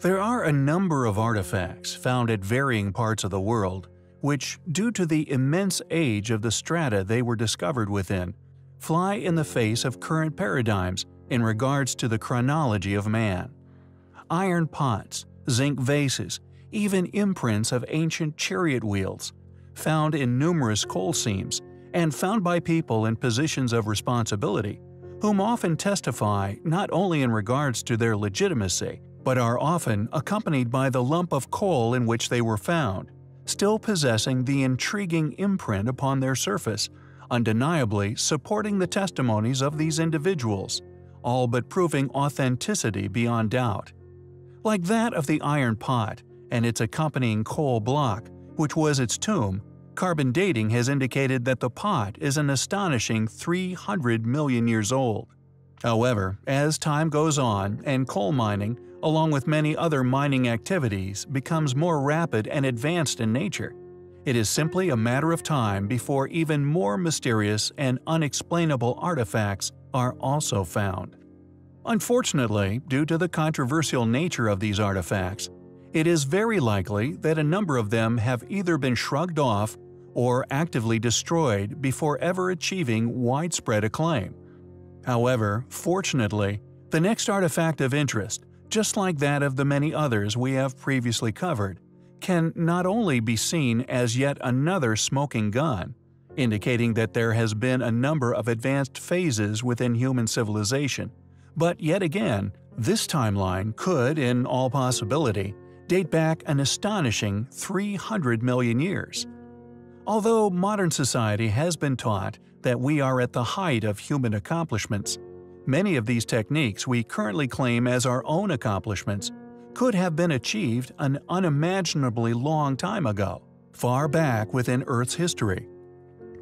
There are a number of artifacts found at varying parts of the world, which, due to the immense age of the strata they were discovered within, fly in the face of current paradigms in regards to the chronology of man. Iron pots, zinc vases, even imprints of ancient chariot wheels, found in numerous coal seams, and found by people in positions of responsibility, whom often testify not only in regards to their legitimacy, but are often accompanied by the lump of coal in which they were found, still possessing the intriguing imprint upon their surface, undeniably supporting the testimonies of these individuals, all but proving authenticity beyond doubt. Like that of the iron pot and its accompanying coal block, which was its tomb, carbon dating has indicated that the pot is an astonishing 300 million years old. However, as time goes on and coal mining, along with many other mining activities, becomes more rapid and advanced in nature, it is simply a matter of time before even more mysterious and unexplainable artifacts are also found. Unfortunately, due to the controversial nature of these artifacts, it is very likely that a number of them have either been shrugged off or actively destroyed before ever achieving widespread acclaim. However, fortunately, the next artifact of interest, just like that of the many others we have previously covered, can not only be seen as yet another smoking gun, indicating that there has been a number of advanced phases within human civilization, but yet again, this timeline could, in all possibility, date back an astonishing 300 million years. Although modern society has been taught that we are at the height of human accomplishments, many of these techniques we currently claim as our own accomplishments could have been achieved an unimaginably long time ago, far back within Earth's history.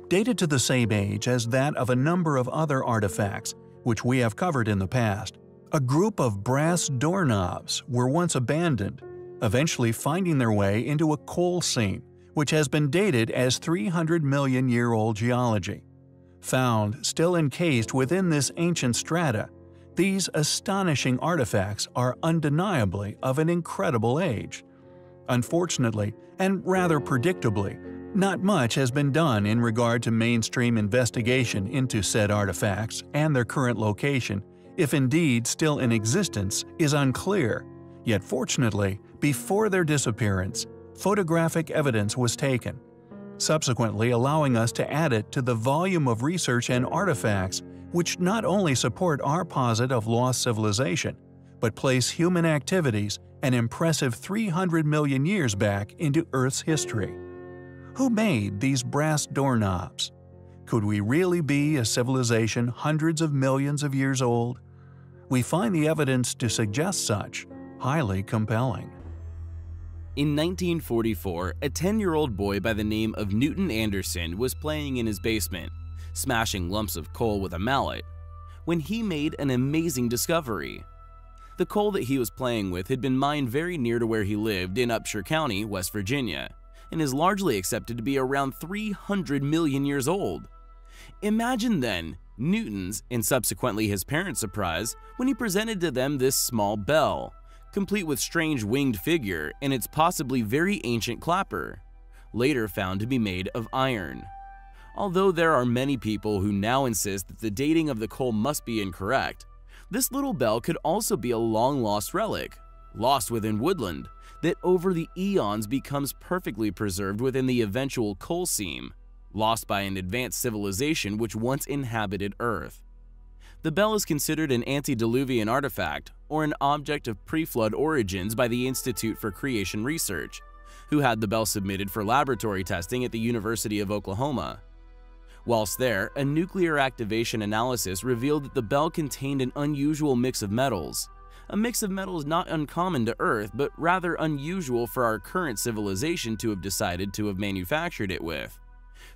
Dated to the same age as that of a number of other artifacts, which we have covered in the past, a group of brass doorknobs were once abandoned, eventually finding their way into a coal seam, which has been dated as 300 million year old geology. Found still encased within this ancient strata, these astonishing artifacts are undeniably of an incredible age. Unfortunately, and rather predictably, not much has been done in regard to mainstream investigation into said artifacts and their current location, if indeed still in existence, is unclear. Yet fortunately, before their disappearance, photographic evidence was taken, subsequently allowing us to add it to the volume of research and artifacts which not only support our posit of lost civilization, but place human activities an impressive 300 million years back into Earth's history. Who made these brass doorknobs? Could we really be a civilization hundreds of millions of years old? We find the evidence to suggest such highly compelling. In 1944, a 10-year-old boy by the name of Newton Anderson was playing in his basement smashing lumps of coal with a mallet, when he made an amazing discovery. The coal that he was playing with had been mined very near to where he lived in Upshur County, West Virginia, and is largely accepted to be around 300 million years old. Imagine then Newton's and subsequently his parents' surprise when he presented to them this small bell, complete with strange winged figure and its possibly very ancient clapper, later found to be made of iron. Although there are many people who now insist that the dating of the coal must be incorrect, this little bell could also be a long-lost relic, lost within woodland, that over the eons becomes perfectly preserved within the eventual coal seam, lost by an advanced civilization which once inhabited Earth. The bell is considered an antediluvian artifact or an object of pre-flood origins by the Institute for Creation Research, who had the bell submitted for laboratory testing at the University of Oklahoma. Whilst there, a nuclear activation analysis revealed that the bell contained an unusual mix of metals. A mix of metals not uncommon to Earth, but rather unusual for our current civilization to have decided to have manufactured it with,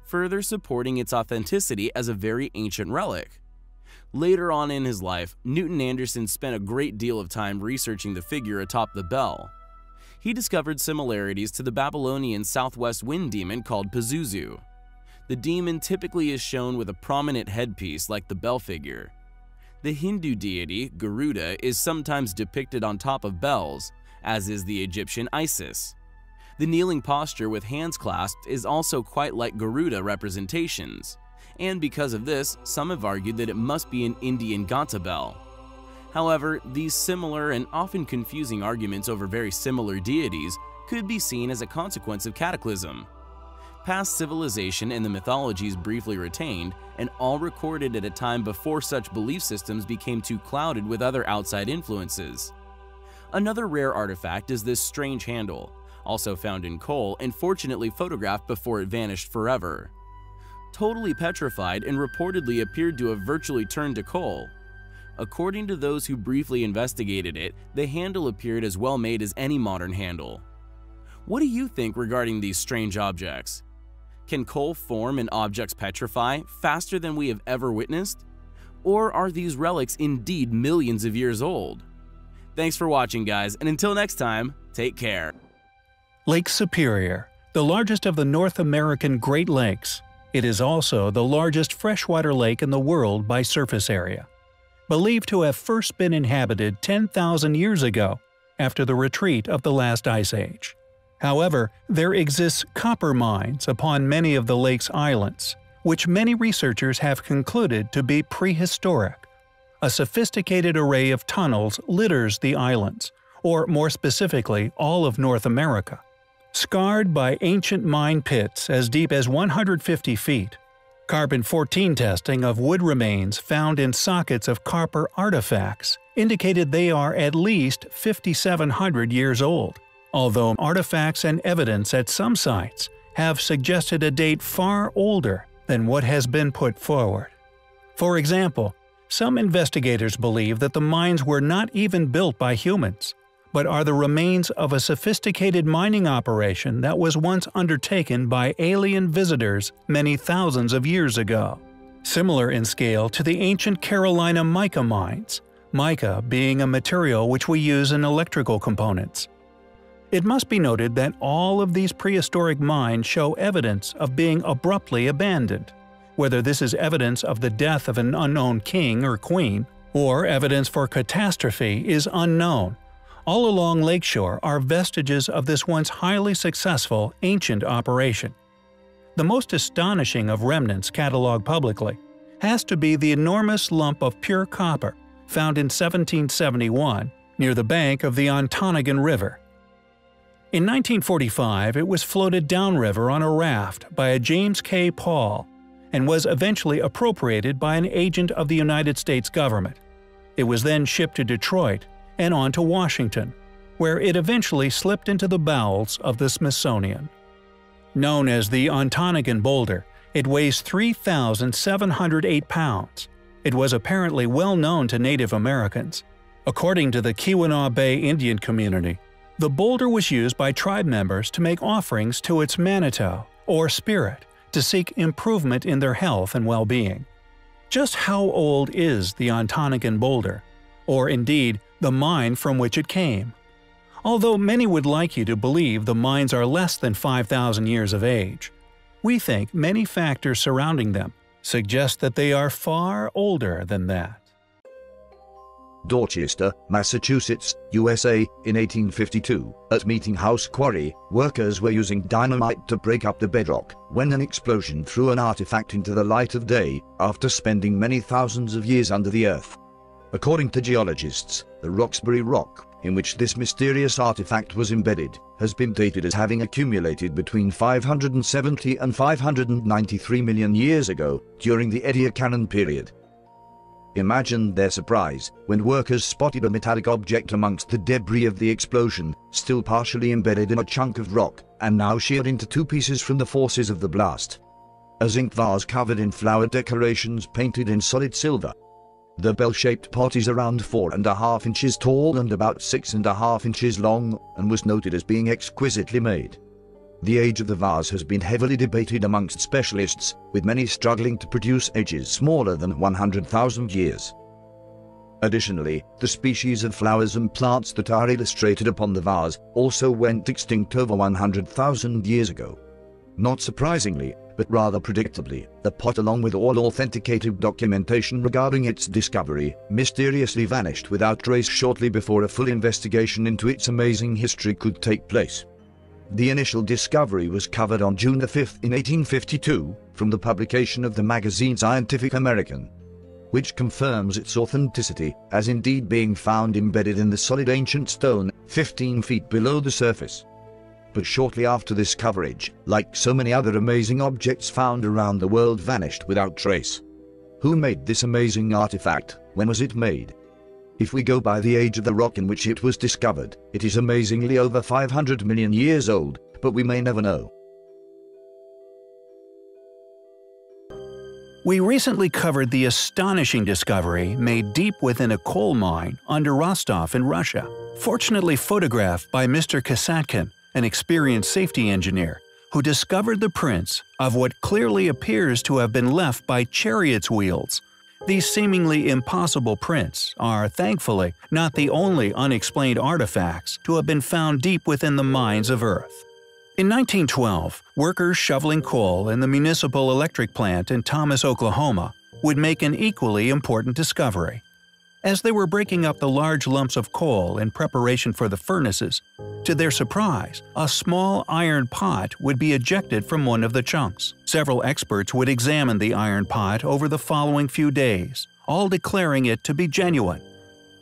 further supporting its authenticity as a very ancient relic. Later on in his life, Newton Anderson spent a great deal of time researching the figure atop the bell. He discovered similarities to the Babylonian southwest wind demon called Pazuzu. The demon typically is shown with a prominent headpiece like the bell figure. The Hindu deity, Garuda, is sometimes depicted on top of bells, as is the Egyptian Isis. The kneeling posture with hands clasped is also quite like Garuda representations, and because of this, some have argued that it must be an Indian Ganta bell. However, these similar and often confusing arguments over very similar deities could be seen as a consequence of cataclysm. Past civilization and the mythologies briefly retained, and all recorded at a time before such belief systems became too clouded with other outside influences. Another rare artifact is this strange handle, also found in coal and fortunately photographed before it vanished forever. Totally petrified and reportedly appeared to have virtually turned to coal. According to those who briefly investigated it, the handle appeared as well made as any modern handle. What do you think regarding these strange objects? Can coal form and objects petrify faster than we have ever witnessed? Or are these relics indeed millions of years old? Thanks for watching guys, and until next time, take care. Lake Superior, the largest of the North American Great Lakes. It is also the largest freshwater lake in the world by surface area. Believed to have first been inhabited 10,000 years ago, after the retreat of the last ice age. However, there exists copper mines upon many of the lake's islands, which many researchers have concluded to be prehistoric. A sophisticated array of tunnels litters the islands, or more specifically, all of North America. Scarred by ancient mine pits as deep as 150 feet, Carbon-14 testing of wood remains found in sockets of copper artifacts indicated they are at least 5,700 years old although artifacts and evidence at some sites have suggested a date far older than what has been put forward. For example, some investigators believe that the mines were not even built by humans, but are the remains of a sophisticated mining operation that was once undertaken by alien visitors many thousands of years ago. Similar in scale to the ancient Carolina mica mines, mica being a material which we use in electrical components. It must be noted that all of these prehistoric mines show evidence of being abruptly abandoned. Whether this is evidence of the death of an unknown king or queen, or evidence for catastrophe is unknown. All along Lakeshore are vestiges of this once highly successful ancient operation. The most astonishing of remnants catalogued publicly has to be the enormous lump of pure copper found in 1771 near the bank of the Ontonagon River. In 1945, it was floated downriver on a raft by a James K. Paul and was eventually appropriated by an agent of the United States government. It was then shipped to Detroit and on to Washington, where it eventually slipped into the bowels of the Smithsonian. Known as the Ontonagon Boulder, it weighs 3,708 pounds. It was apparently well known to Native Americans. According to the Keweenaw Bay Indian community, the boulder was used by tribe members to make offerings to its Manitou, or spirit, to seek improvement in their health and well-being. Just how old is the Ontonagon boulder, or indeed the mine from which it came? Although many would like you to believe the mines are less than 5,000 years of age, we think many factors surrounding them suggest that they are far older than that. Dorchester, Massachusetts, USA, in 1852, at Meeting House Quarry, workers were using dynamite to break up the bedrock, when an explosion threw an artifact into the light of day, after spending many thousands of years under the earth. According to geologists, the Roxbury Rock, in which this mysterious artifact was embedded, has been dated as having accumulated between 570 and 593 million years ago, during the Ediacaran period. Imagine their surprise when workers spotted a metallic object amongst the debris of the explosion, still partially embedded in a chunk of rock, and now sheared into two pieces from the forces of the blast. A zinc vase covered in flower decorations painted in solid silver. The bell-shaped pot is around four and a half inches tall and about six and a half inches long, and was noted as being exquisitely made. The age of the vase has been heavily debated amongst specialists, with many struggling to produce ages smaller than 100,000 years. Additionally, the species of flowers and plants that are illustrated upon the vase also went extinct over 100,000 years ago. Not surprisingly, but rather predictably, the pot along with all authenticated documentation regarding its discovery, mysteriously vanished without trace shortly before a full investigation into its amazing history could take place. The initial discovery was covered on June 5, in 1852, from the publication of the magazine Scientific American, which confirms its authenticity, as indeed being found embedded in the solid ancient stone, 15 feet below the surface. But shortly after this coverage, like so many other amazing objects found around the world vanished without trace. Who made this amazing artifact? When was it made? If we go by the age of the rock in which it was discovered, it is amazingly over 500 million years old, but we may never know. We recently covered the astonishing discovery made deep within a coal mine under Rostov in Russia, fortunately photographed by Mr. Kasatkin, an experienced safety engineer, who discovered the prints of what clearly appears to have been left by chariots' wheels. These seemingly impossible prints are, thankfully, not the only unexplained artifacts to have been found deep within the mines of Earth. In 1912, workers shoveling coal in the municipal electric plant in Thomas, Oklahoma, would make an equally important discovery. As they were breaking up the large lumps of coal in preparation for the furnaces, to their surprise, a small iron pot would be ejected from one of the chunks. Several experts would examine the iron pot over the following few days, all declaring it to be genuine.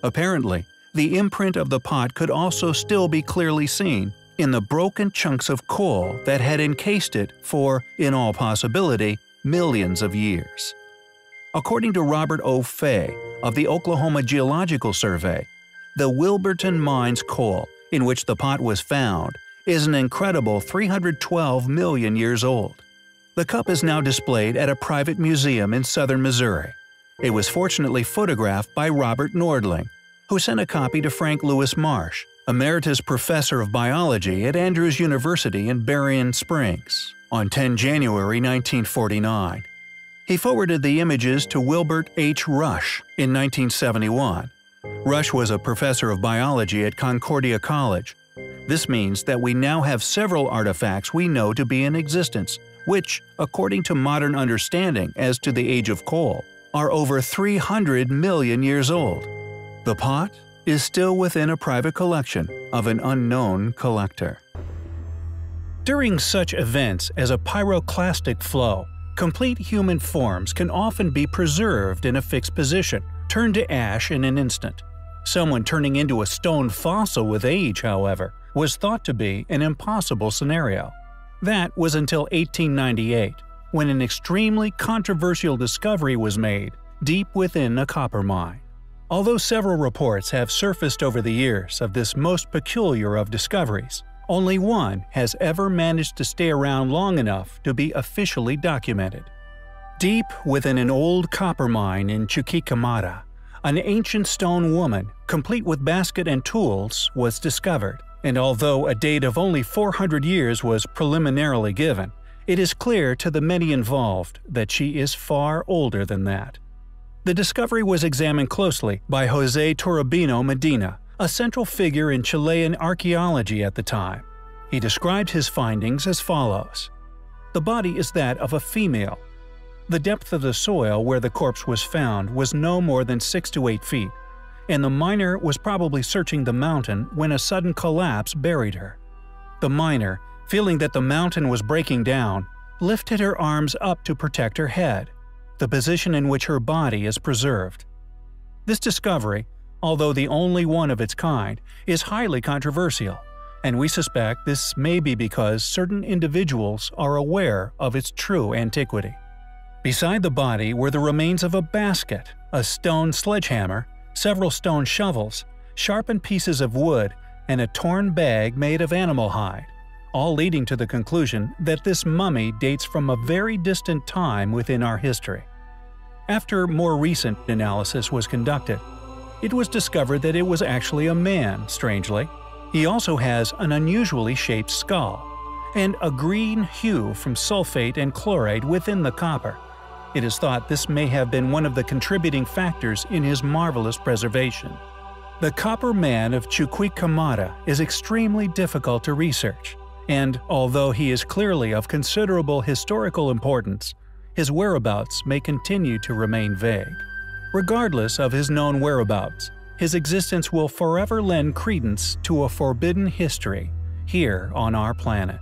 Apparently, the imprint of the pot could also still be clearly seen in the broken chunks of coal that had encased it for, in all possibility, millions of years. According to Robert O. Fay of the Oklahoma Geological Survey, the Wilburton Mines coal, in which the pot was found, is an incredible 312 million years old. The cup is now displayed at a private museum in southern Missouri. It was fortunately photographed by Robert Nordling, who sent a copy to Frank Lewis Marsh, Emeritus Professor of Biology at Andrews University in Berrien Springs, on 10 January 1949. He forwarded the images to Wilbert H. Rusch in 1971. Rusch was a professor of biology at Concordia College. This means that we now have several artifacts we know to be in existence, which, according to modern understanding as to the age of coal, are over 300 million years old. The pot, is still within a private collection of an unknown collector. During such events as a pyroclastic flow, complete human forms can often be preserved in a fixed position, turned to ash in an instant. Someone turning into a stone fossil with age, however, was thought to be an impossible scenario. That was until 1898, when an extremely controversial discovery was made deep within a copper mine. Although several reports have surfaced over the years of this most peculiar of discoveries, only one has ever managed to stay around long enough to be officially documented. Deep within an old copper mine in Chuquicamata, an ancient stone woman, complete with basket and tools, was discovered, and although a date of only 400 years was preliminarily given, it is clear to the many involved that she is far older than that. The discovery was examined closely by Jose Toribio Medina, a central figure in Chilean archaeology at the time. He described his findings as follows. The body is that of a female. The depth of the soil where the corpse was found was no more than 6 to 8 feet, and the miner was probably searching the mountain when a sudden collapse buried her. The miner, feeling that the mountain was breaking down, lifted her arms up to protect her head the position in which her body is preserved. This discovery, although the only one of its kind, is highly controversial, and we suspect this may be because certain individuals are aware of its true antiquity. Beside the body were the remains of a basket, a stone sledgehammer, several stone shovels, sharpened pieces of wood, and a torn bag made of animal hide all leading to the conclusion that this mummy dates from a very distant time within our history. After more recent analysis was conducted, it was discovered that it was actually a man, strangely. He also has an unusually shaped skull, and a green hue from sulfate and chloride within the copper. It is thought this may have been one of the contributing factors in his marvelous preservation. The Copper Man of Chuquicamata is extremely difficult to research, and although he is clearly of considerable historical importance, his whereabouts may continue to remain vague. Regardless of his known whereabouts, his existence will forever lend credence to a forbidden history here on our planet.